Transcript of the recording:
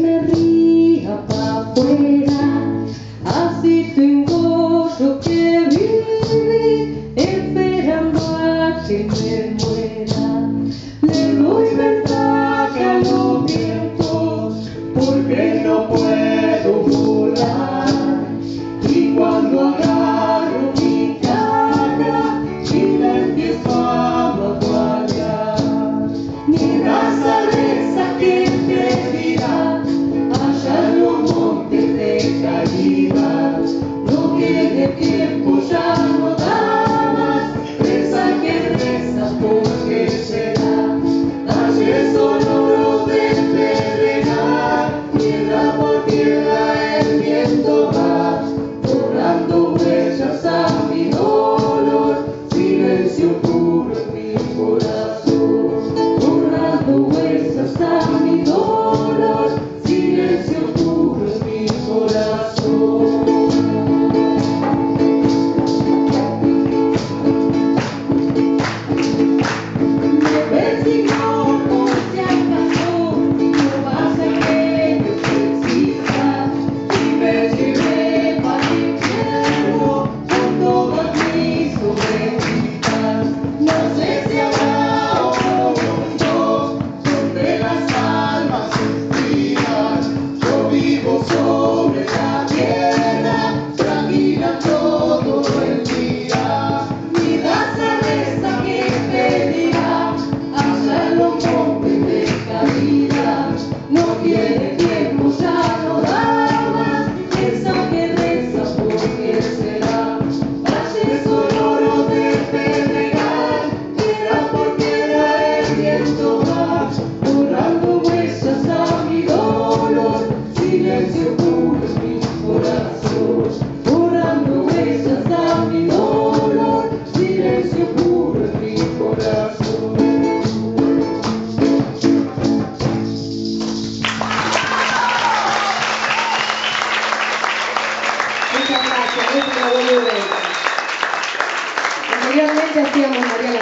me ría para afuera, así tengo yo que vivir, esperando a que me muera. Le doy mensaje a los vientos, porque no puedo volar, y cuando agarro mi carga, y la empiezo a mi raza Lord. Anteriormente hacíamos María